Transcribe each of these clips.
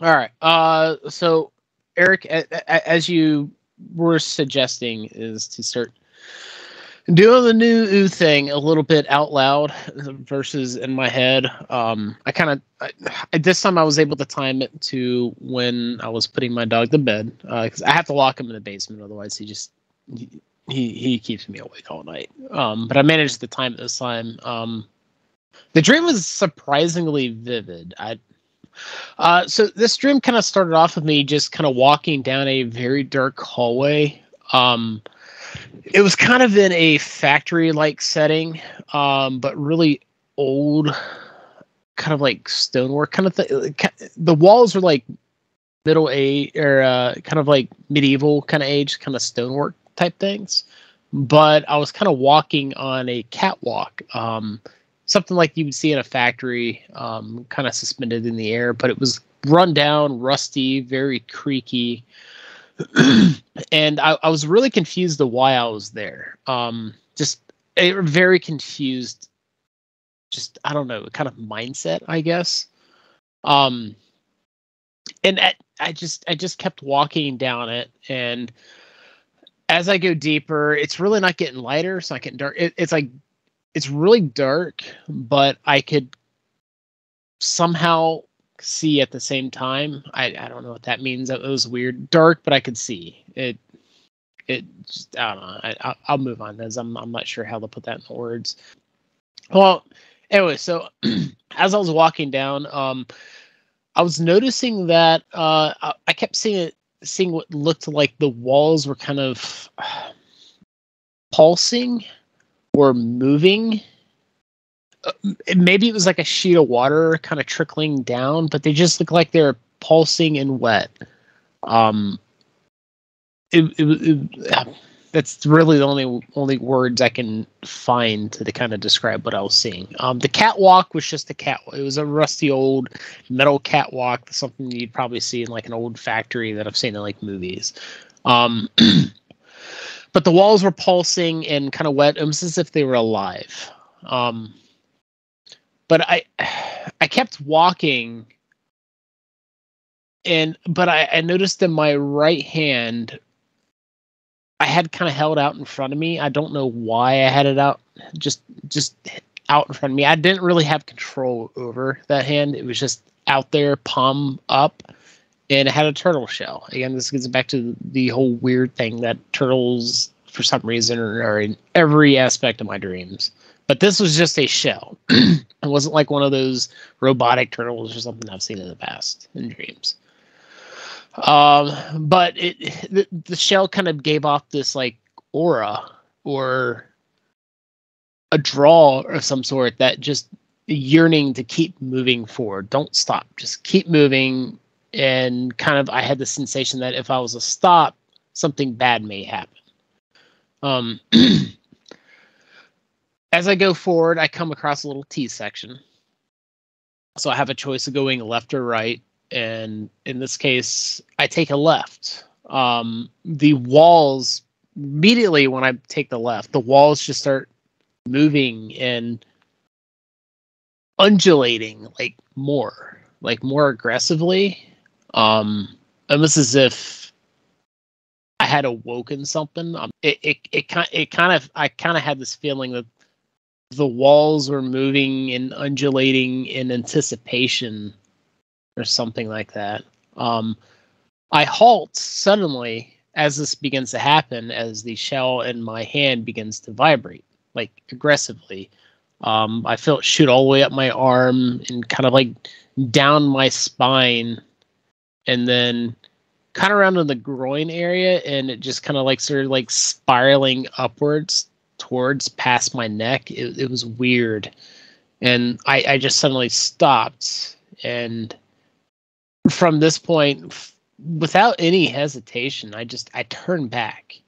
All right. Uh, so Eric, a- a- as you were suggesting, is to start doing the new ooh thing a little bit out loud versus in my head. Um, I kind of this time I was able to time it to when I was putting my dog to bed because I have to lock him in the basement, otherwise he just he he, he keeps me awake all night. Um, but I managed to time it this time. Um, the dream was surprisingly vivid. I uh, so this dream kind of started off with me just kind of walking down a very dark hallway. Um, it was kind of in a factory-like setting, um, but really old, kind of like stonework kind of thing. The walls were like middle age or uh, kind of like medieval kind of age, kind of stonework type things. But I was kind of walking on a catwalk. Um, something like you would see in a factory, um, kind of suspended in the air, but it was run down, rusty, very creaky. and I, I, was really confused of why I was there. Um, just a very confused, just I don't know, kind of mindset, I guess. Um, and at, I just I just kept walking down it, and as I go deeper, it's really not getting lighter, it's not getting dark. It, it's like it's really dark, but I could somehow see at the same time. I, I don't know what that means. It was weird. Dark, but I could see it. It just, I don't know. I, I'll move on because I'm I'm not sure how to put that in words. Well, anyway, so as I was walking down, um, I was noticing that uh, I, I kept seeing it, seeing what looked like the walls were kind of uh, pulsing or moving uh, maybe it was like a sheet of water kind of trickling down, but they just look like they're pulsing and wet. Um, it, it, it, that's really the only only words I can find to, to kind of describe what I was seeing. Um, the catwalk was just a cat. It was a rusty old metal catwalk, something you'd probably see in like an old factory that I've seen in like movies. Um, but the walls were pulsing and kind of wet, almost as if they were alive. Um, but I I kept walking and but I, I noticed in my right hand I had kind of held out in front of me. I don't know why I had it out just just out in front of me. I didn't really have control over that hand. It was just out there, palm up, and it had a turtle shell. Again, this gets back to the whole weird thing that turtles, for some reason, are in every aspect of my dreams. But this was just a shell. it wasn't like one of those robotic turtles or something I've seen in the past in dreams. Um, but it the, the shell kind of gave off this like aura or a draw of some sort that just yearning to keep moving forward. Don't stop. Just keep moving. And kind of, I had the sensation that if I was a stop, something bad may happen. Um, as I go forward, I come across a little T section. So I have a choice of going left or right. And in this case, I take a left. Um, the walls, immediately when I take the left, the walls just start moving and undulating like more, like more aggressively. Um, almost as if I had awoken something. Um, it it it kind it kind of I kind of had this feeling that the walls were moving and undulating in anticipation or something like that. Um, I halt suddenly as this begins to happen, as the shell in my hand begins to vibrate, like aggressively. Um, I feel it shoot all the way up my arm and kind of like down my spine, and then kind of around in the groin area, and it just kind of like sort of like spiraling upwards towards past my neck. It, it was weird. And I, I just suddenly stopped. And from this point, without any hesitation, I just I turned back.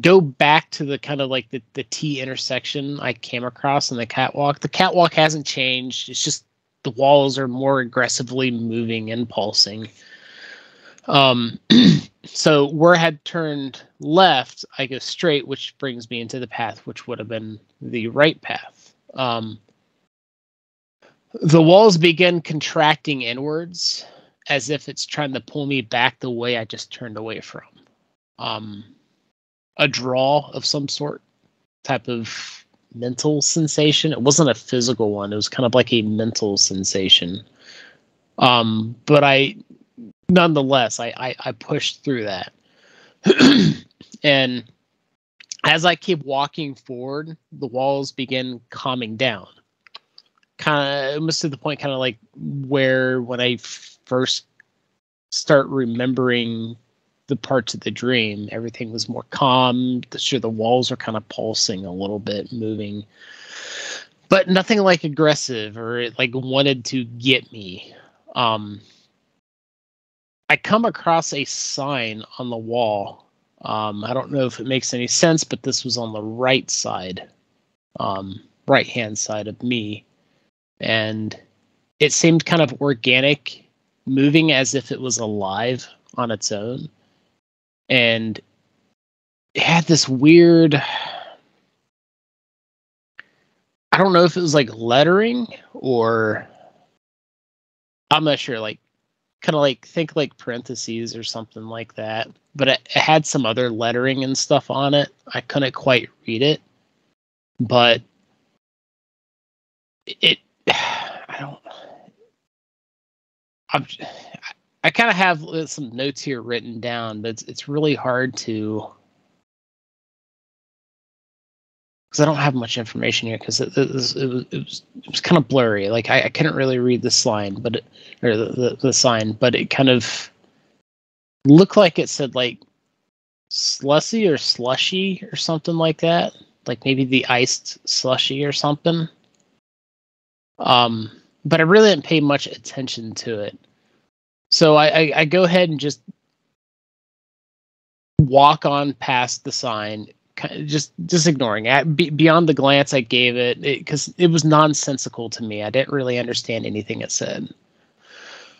Go back to the kind of like the, the T intersection I came across in the catwalk. The catwalk hasn't changed. It's just the walls are more aggressively moving and pulsing. Um, so where I had turned left, I go straight, which brings me into the path, which would have been the right path. Um, the walls begin contracting inwards, as if it's trying to pull me back the way I just turned away from. Um, a draw of some sort, type of mental sensation. It wasn't a physical one. It was kind of like a mental sensation. Um, but I, nonetheless, I, I, I pushed through that. and as I keep walking forward, the walls begin calming down. Kind of almost to the point, kind of like where when I first start remembering the parts of the dream, everything was more calm. Sure, the walls are kind of pulsing a little bit, moving, but nothing like aggressive or it like wanted to get me. Um, I come across a sign on the wall. Um, I don't know if it makes any sense, but this was on the right side, um, right hand side of me, and it seemed kind of organic, moving as if it was alive on its own and it had this weird I don't know if it was like lettering or I'm not sure, like kind of like think like parentheses or something like that. But it, it, had some other lettering and stuff on it. I couldn't quite read it, but it I don't I'm I kind of have uh, some notes here written down, but it's, it's really hard to because I don't have much information here because it, it, was, it was it was was kind of blurry. Like I, I couldn't really read the line, but it, or the, the the sign, but it kind of looked like it said like slushy or slushy or something like that. Like maybe the iced slushy or something. Um, but I really didn't pay much attention to it. So I, I, I go ahead and just walk on past the sign, just just ignoring it. beyond the glance I gave it, because it, it, was nonsensical to me. I didn't really understand anything it said.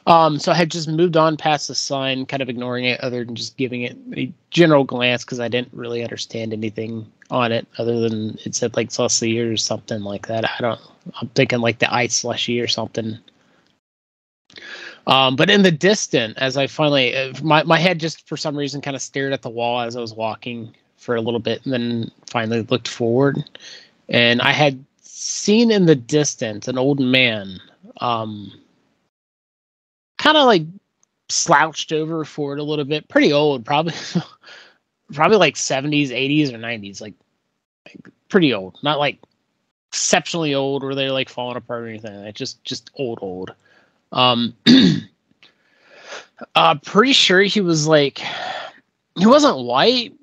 Um, so I had just moved on past the sign, kind of ignoring it, other than just giving it a general glance because I didn't really understand anything on it, other than it said like slushy or something like that. I don't. I'm thinking like the ice slushy or something. Um, but in the distant, as I finally, uh, my, my head just for some reason kind of stared at the wall as I was walking for a little bit and then finally looked forward. And I had seen in the distance an old man, um, kind of like slouched over forward a little bit, pretty old, probably, probably like 70s, 80s, or 90s, like, like pretty old, not like exceptionally old or they're like falling apart or anything. Like just, just old, old. Um, uh, pretty sure he was like, he wasn't white,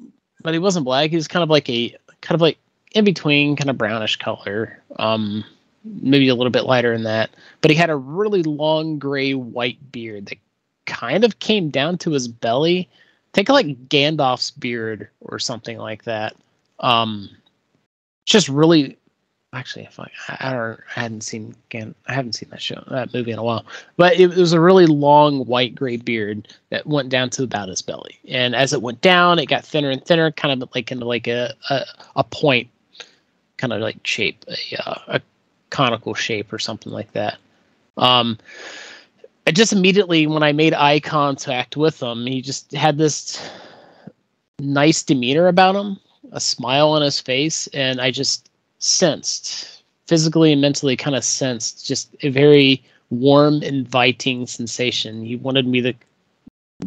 but he wasn't black. He was kind of like a kind of like in between, kind of brownish color. Um, maybe a little bit lighter than that. But he had a really long gray white beard that kind of came down to his belly. Think of like Gandalf's beard or something like that. Um, just really actually if I, I I hadn't seen again I haven't seen that show that movie in a while. But it, it, was a really long white gray beard that went down to about his belly. And as it went down it got thinner and thinner kind of like into like a a, a point kind of like shape a, uh, a conical shape or something like that. Um I just immediately when I made eye contact with him he just had this nice demeanor about him a smile on his face and I just sensed physically and mentally kind of sensed just a very warm inviting sensation. He wanted me to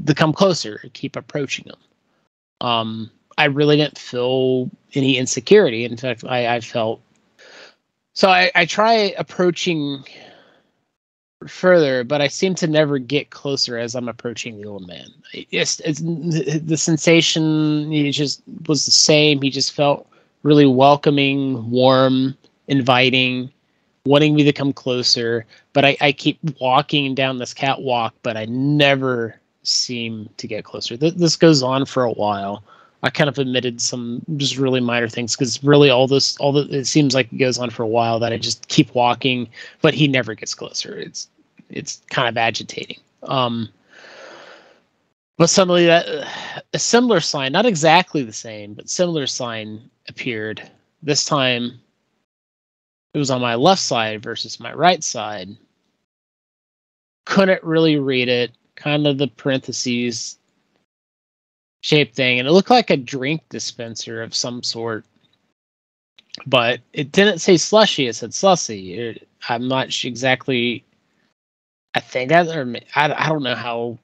to come closer keep approaching him. Um i really didn't feel any insecurity. In fact i i felt so i i try approaching further but i seem to never get closer as i'm approaching the old man. It's, it's the sensation he just was the same. He just felt really welcoming, warm, inviting, wanting me to come closer. But I, I keep walking down this catwalk, but I never seem to get closer. Th- this goes on for a while. I kind of admitted some just really minor things because really all this, all the, it seems like it goes on for a while that I just keep walking, but he never gets closer. It's, it's kind of agitating. Um, but suddenly that a similar sign, not exactly the same, but similar sign appeared. This time it was on my left side versus my right side. Couldn't really read it. kind of the parentheses shaped thing, and it looked like a drink dispenser of some sort. But it didn't say slushy; it said sussy. It, I'm not exactly. I think that, or I, I don't know how.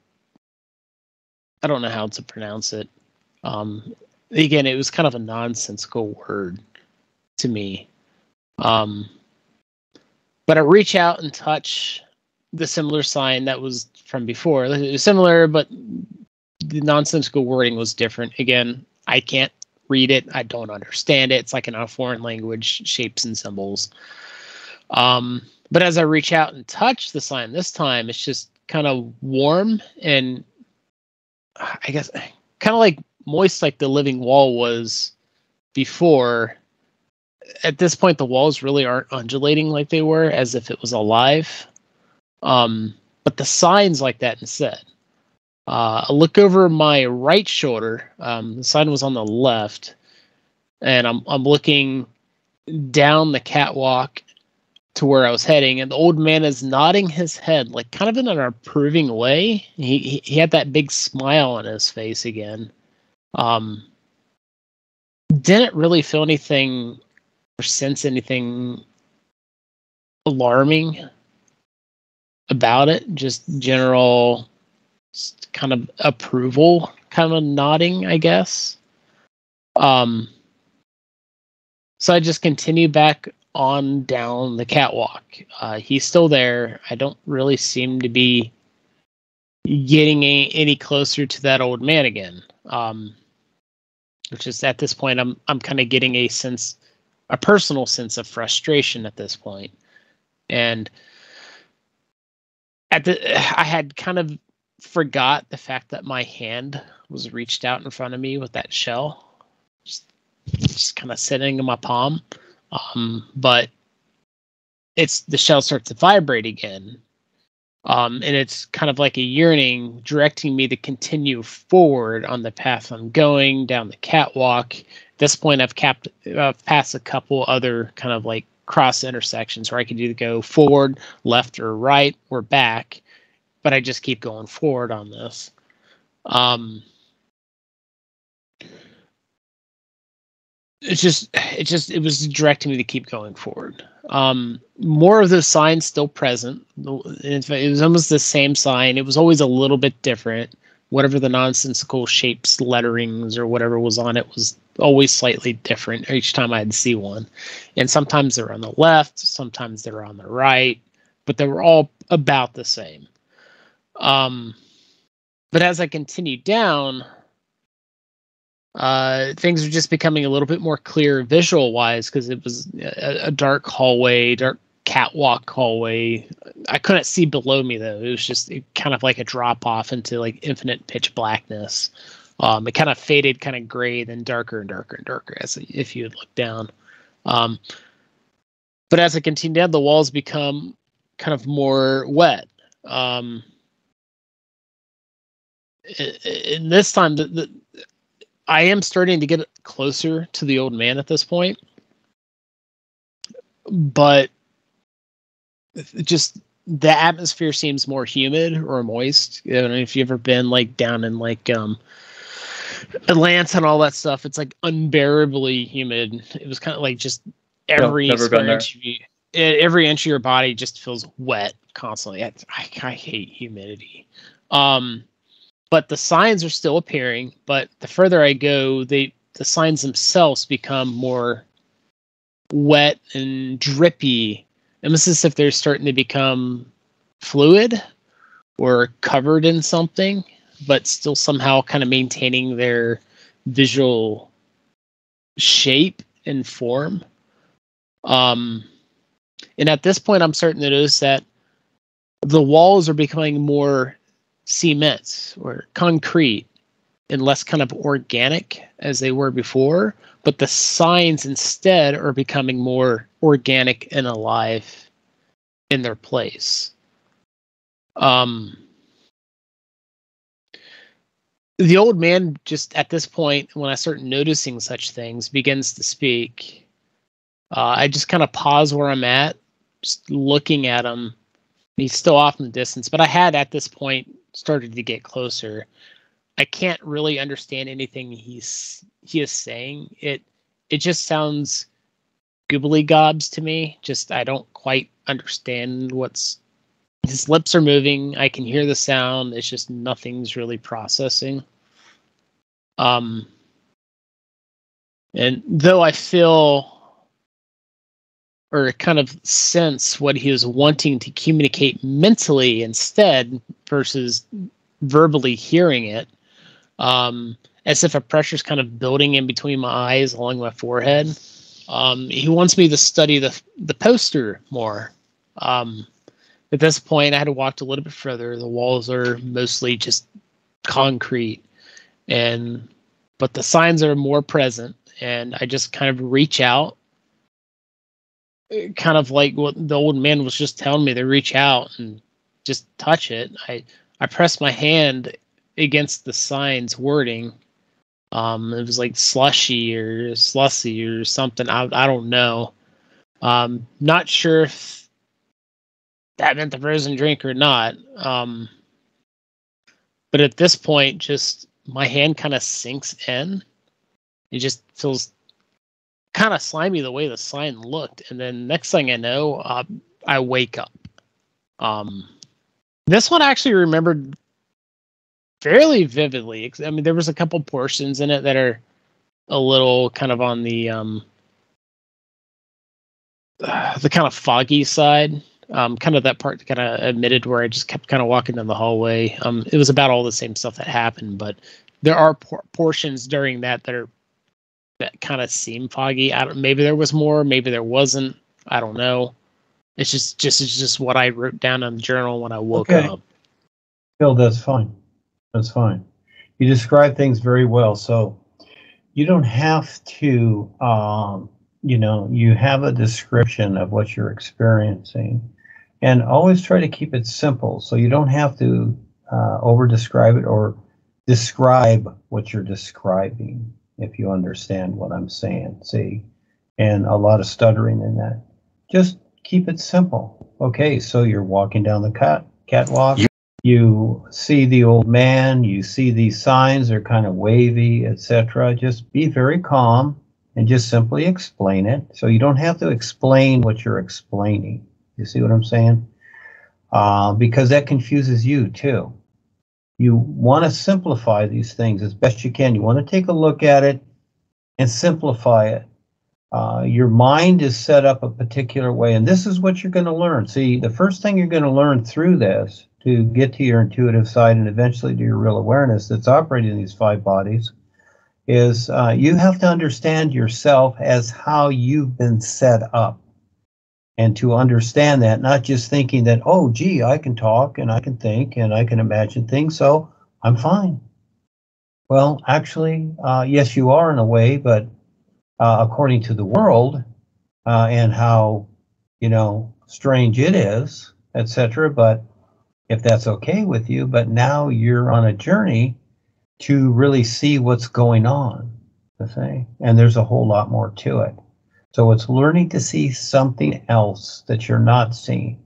I don't know how to pronounce it. Um, again, it was kind of a nonsensical word to me. Um, but I reach out and touch the similar sign that was from before. It was similar, but the nonsensical wording was different. Again, I can't read it. I don't understand it. It's like in a foreign language, shapes and symbols. Um, but as I reach out and touch the sign this time, it's just kind of warm and I guess kind of like moist, like the living wall was before. At this point, the walls really aren't undulating like they were, as if it was alive. Um, but the signs like that instead. Uh, I look over my right shoulder. Um, the sign was on the left, and I'm I'm looking down the catwalk to where I was heading, and the old man is nodding his head, like kind of in an approving way. He he, he had that big smile on his face again. Um, didn't really feel anything or sense anything alarming about it. Just general kind of approval, kind of nodding, I guess. Um, so I just continue back on down the catwalk. Uh, he's still there. I don't really seem to be getting any, any closer to that old man again. Um, which is at this point, I'm I'm kind of getting a sense, a personal sense of frustration at this point. and at the I had kind of forgot the fact that my hand was reached out in front of me with that shell, just, just kind of sitting in my palm. Um, but it's the shell starts to vibrate again. Um, and it's kind of like a yearning directing me to continue forward on the path I'm going down the catwalk. At this point, I've capped, uh, passed a couple other kind of like cross intersections where I could either go forward, left, or right, or back but I just keep going forward on this. Um, it's just, it just, it was directing me to keep going forward. Um, more of the signs still present. it was almost the same sign. It was always a little bit different. Whatever the nonsensical shapes, letterings, or whatever was on it was always slightly different each time I'd see one. And sometimes they were on the left, sometimes they were on the right, but they were all about the same. Um, but as I continued down, uh, things are just becoming a little bit more clear visual wise because it was a, a, dark hallway, dark catwalk hallway. I couldn't see below me though. It was just it, kind of like a drop off into like infinite pitch blackness. Um, it kind of faded, kind of gray, then darker and darker and darker as if you had looked down. Um, but as I continued down, the walls become kind of more wet. Um, and this time the, the, I am starting to get closer to the old man at this point, but just the atmosphere seems more humid or moist. I don't know if you've ever been like down in like um Atlanta and all that stuff. It's like unbearably humid. It was kind of like just every no, you, every inch of your body just feels wet constantly. I, I, I hate humidity. Um, but the signs are still appearing. But the further I go, they the signs themselves become more wet and drippy, almost as if they're starting to become fluid or covered in something, but still somehow kind of maintaining their visual shape and form. Um, and at this point, I'm starting to notice that the walls are becoming more cement or concrete and less kind of organic as they were before, but the signs instead are becoming more organic and alive in their place. Um, the old man just at this point, when I start noticing such things, begins to speak. Uh, I just kind of pause where I'm at, just looking at him. He's still off in the distance, but I had at this point started to get closer, I can't really understand anything he's he is saying. It it just sounds goobly gobs to me. Just I don't quite understand what's his lips are moving. I can hear the sound. It's just nothing's really processing. Um and though I feel or kind of sense what he was wanting to communicate mentally instead versus verbally hearing it, um, as if a pressure's kind of building in between my eyes along my forehead. Um, he wants me to study the the poster more. Um, at this point, I had walked a little bit further. The walls are mostly just concrete, and but the signs are more present. And I just kind of reach out kind of like what the old man was just telling me to reach out and just touch it. I I pressed my hand against the sign's wording. Um, it was like slushy or slussy or something. I I don't know. Um, not sure if that meant the frozen drink or not. Um, but at this point, just my hand kind of sinks in. It just feels kind of slimy the way the sign looked. And then next thing I know, uh, I wake up. Um, this one I actually remembered fairly vividly. I mean, there was a couple portions in it that are a little kind of on the um, the kind of foggy side. Um, kind of that part kind of admitted where I just kept kind of walking down the hallway. Um, it was about all the same stuff that happened, but there are por- portions during that that are that kind of seem foggy. I don't, maybe there was more, maybe there wasn't. I don't know. It's just just it's just what I wrote down in the journal when I woke okay. up. Phil, that's fine. That's fine. You describe things very well, so you don't have to. Um, you know, you have a description of what you're experiencing, and always try to keep it simple, so you don't have to uh, over describe it or describe what you're describing if you understand what I'm saying. See, and a lot of stuttering in that. Just keep it simple. Okay, so you're walking down the cat catwalk. You see the old man. You see these signs. They're kind of wavy, etc. Just be very calm and just simply explain it. So you don't have to explain what you're explaining. You see what I'm saying? Uh, because that confuses you too you want to simplify these things as best you can. You want to take a look at it and simplify it. Uh, your mind is set up a particular way, and this is what you're going to learn. See, the first thing you're going to learn through this to get to your intuitive side and eventually to your real awareness that's operating in these five bodies is uh, you have to understand yourself as how you've been set up and to understand that, not just thinking that, oh, gee, I can talk and I can think and I can imagine things, so I'm fine. Well, actually, uh, yes, you are in a way, but uh, according to the world uh, and how, you know, strange it is, etc. But if that's okay with you, but now you're on a journey to really see what's going on, say, and there's a whole lot more to it. So it's learning to see something else that you're not seeing.